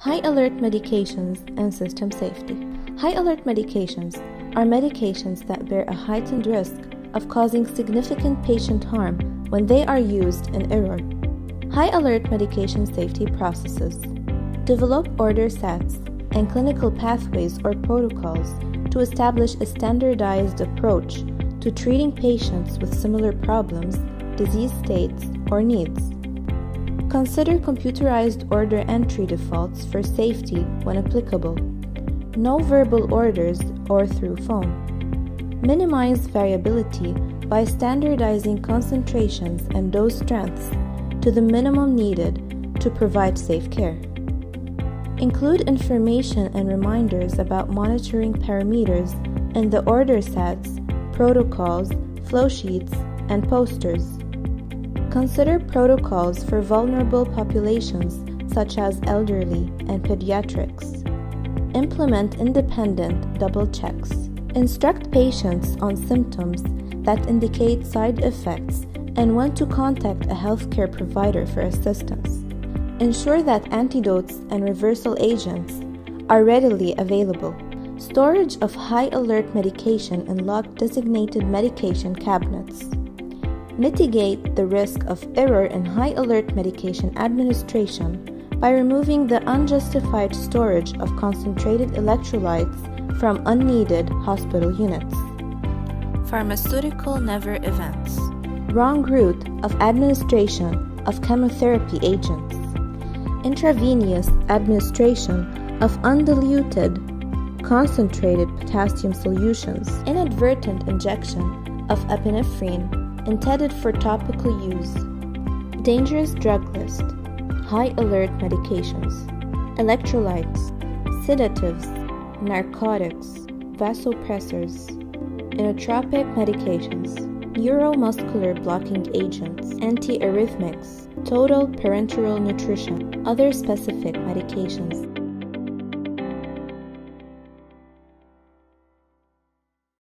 High alert medications and system safety. High alert medications are medications that bear a heightened risk of causing significant patient harm when they are used in error. High alert medication safety processes develop order sets and clinical pathways or protocols to establish a standardized approach to treating patients with similar problems, disease states, or needs. Consider computerized order entry defaults for safety when applicable. No verbal orders or through phone. Minimize variability by standardizing concentrations and dose strengths to the minimum needed to provide safe care. Include information and reminders about monitoring parameters in the order sets, protocols, flow sheets, and posters. Consider protocols for vulnerable populations such as elderly and pediatrics. Implement independent double checks. Instruct patients on symptoms that indicate side effects and when to contact a healthcare provider for assistance. Ensure that antidotes and reversal agents are readily available. Storage of high alert medication in locked designated medication cabinets mitigate the risk of error in high alert medication administration by removing the unjustified storage of concentrated electrolytes from unneeded hospital units. Pharmaceutical never events. Wrong route of administration of chemotherapy agents. Intravenous administration of undiluted concentrated potassium solutions. Inadvertent injection of epinephrine intended for topical use. Dangerous drug list, high alert medications, electrolytes, sedatives, narcotics, vasopressors, inotropic medications, neuromuscular blocking agents, antiarrhythmics, total parenteral nutrition, other specific medications.